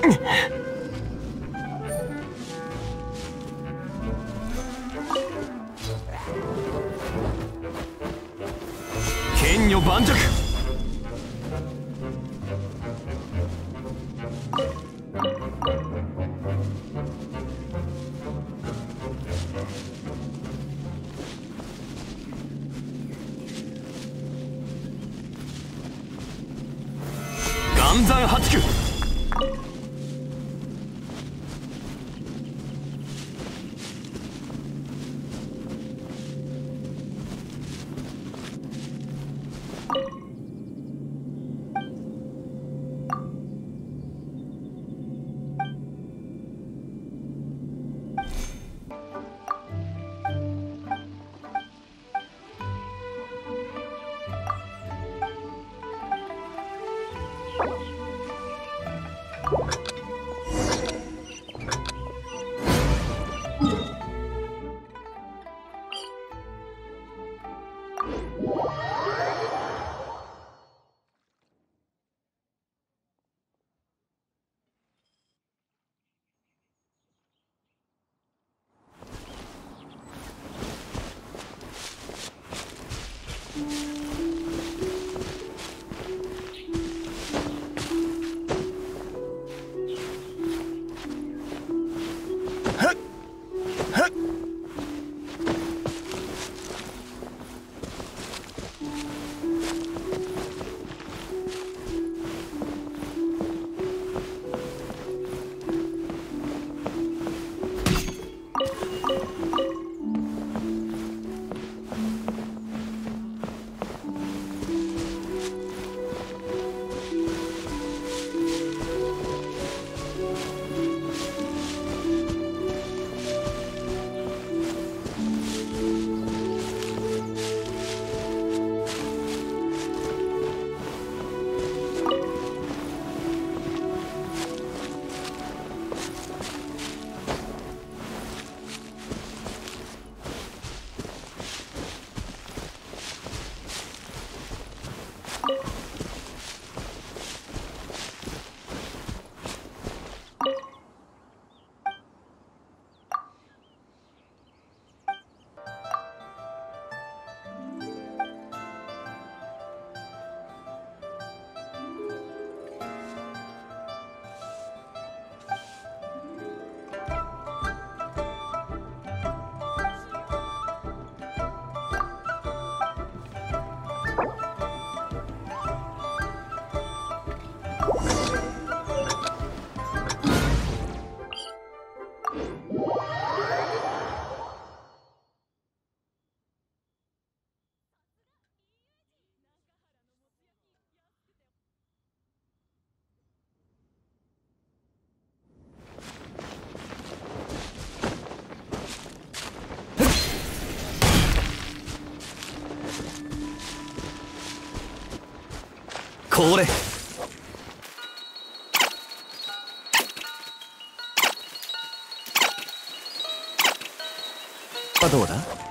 剣女盤石。岩山八九。Thank mm -hmm. you. Huh? これ。はどうだ？